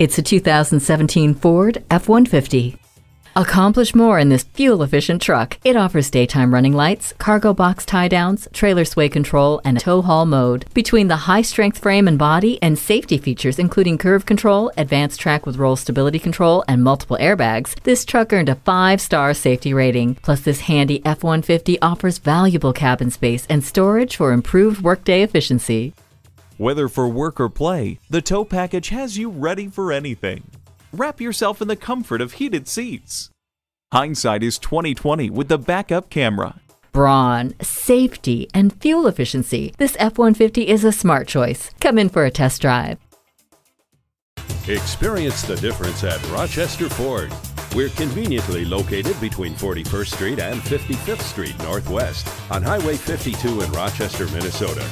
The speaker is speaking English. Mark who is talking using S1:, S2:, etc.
S1: It's a 2017 Ford F-150. Accomplish more in this fuel efficient truck. It offers daytime running lights, cargo box tie downs, trailer sway control, and tow haul mode. Between the high strength frame and body and safety features, including curve control, AdvanceTrac with roll stability control, and multiple airbags, this truck earned a five star safety rating. Plus, this handy F 150 offers valuable cabin space and storage for improved workday efficiency.
S2: Whether for work or play, the tow package has you ready for anything wrap yourself in the comfort of heated seats. Hindsight is 2020 with the backup camera.
S1: Brawn, safety, and fuel efficiency. This F-150 is a smart choice. Come in for a test drive.
S3: Experience the difference at Rochester Ford. We're conveniently located between 41st Street and 55th Street Northwest on Highway 52 in Rochester, Minnesota.